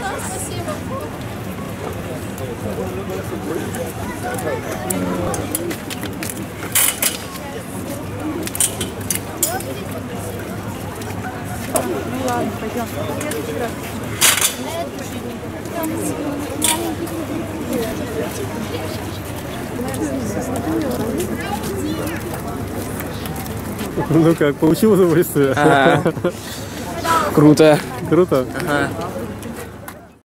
наш спасибо. Ну ладно, пойдем. Ну как, получил удовольствие? А -а -а. Круто. Круто. Ага.